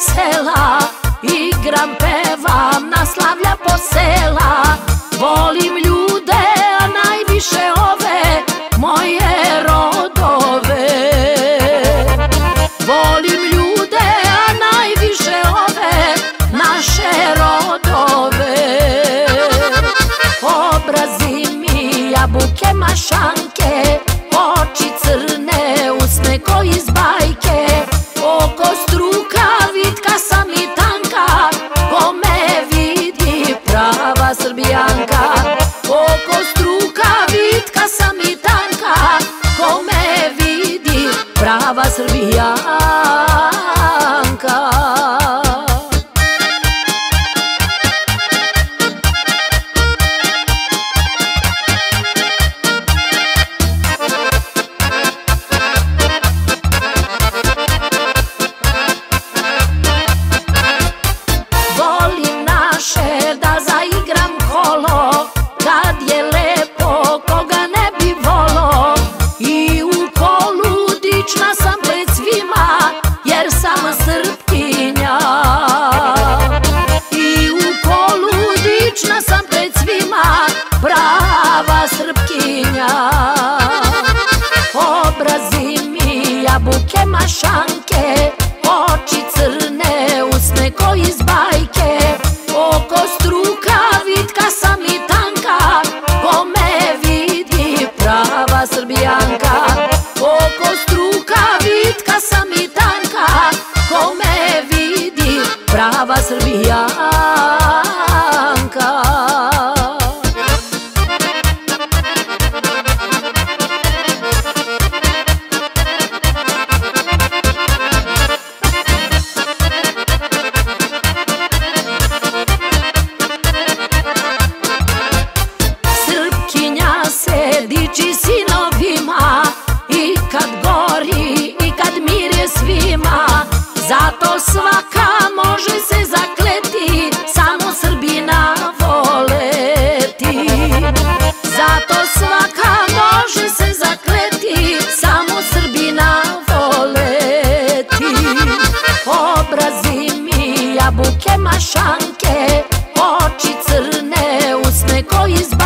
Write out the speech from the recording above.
sela Igram, pevam, naslavljam po sela Volim ljudi jabuke mašanke Oči crne, usne ko iz bajke. Oko struka, vitka sam i tanka Ko me vidi, prava srbijanka. Oko struka, vitka sam i tanka Ko me vidi, prava srbijanka. recoil is